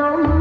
alone.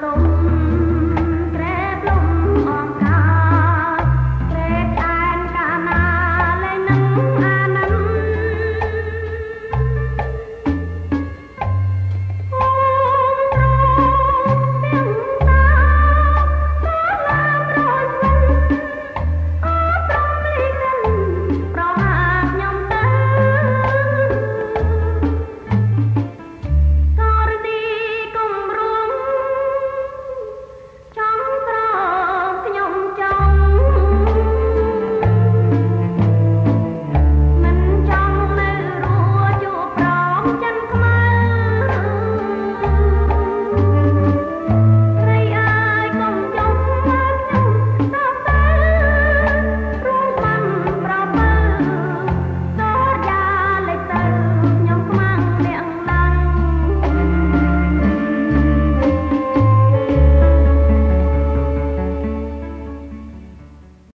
东